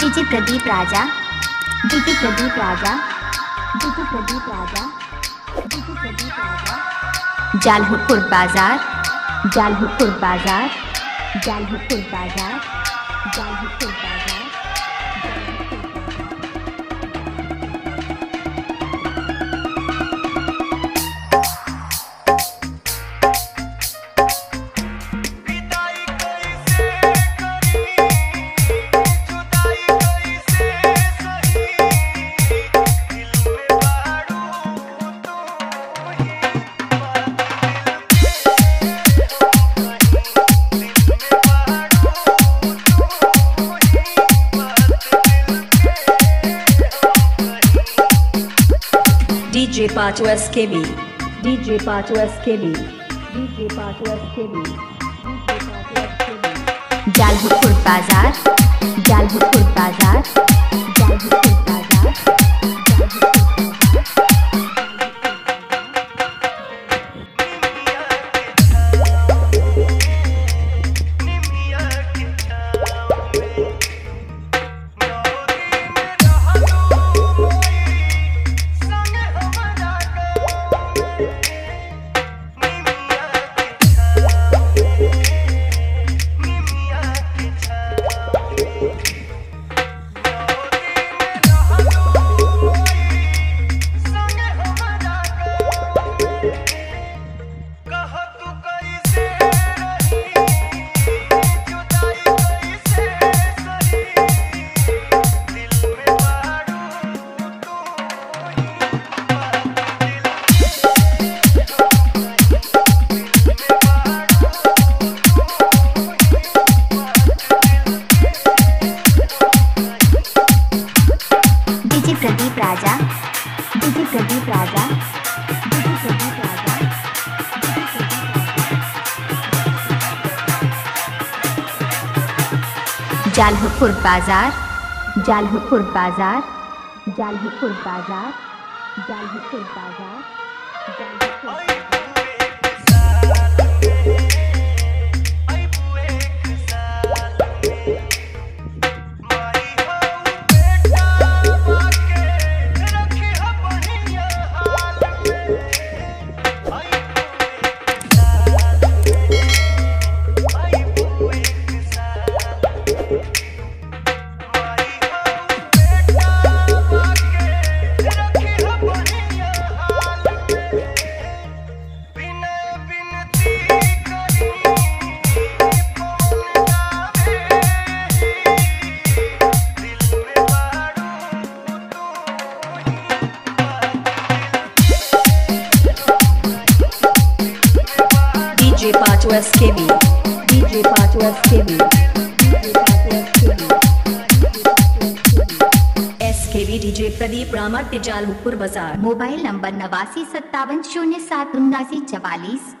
DJ Pradeep Raja. DJ Pradeep Raja. DJ Pradeep Raja. DJ Pradeep Raja. Jalhupur Bazaar. Jalhupur Bazaar. Jalhupur Bazaar. Jalhupur बाज़ार। दिल के हो कहीं DJ Pato SKB. DJ Pato SKB. DJ Pato SKB. DJ Bazaar. SKB. Bazaar. Bazaar Jalhupur Bazaar Pradeep Raja DJ Pradeep Raja Pradeep Raja Jalhupur Bazaar Jalhupur Bazaar Jalhupur Bazaar Jalhupur Bazaar, Jalhupur आई Pradeep Ramat Jalhupur Bazaar. Mobile number नवासी सत्तावन शून्य सात उन्नासी चवालीस